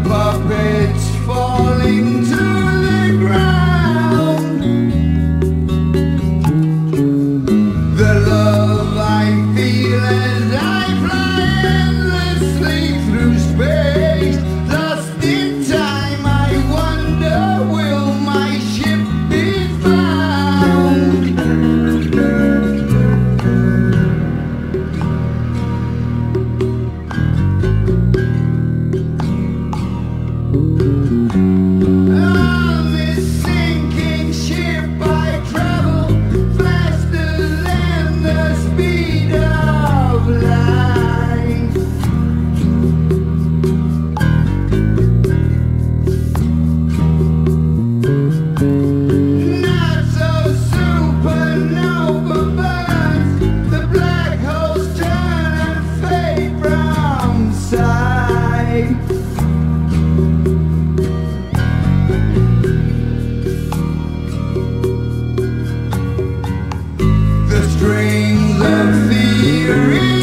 puppet. bring the theory.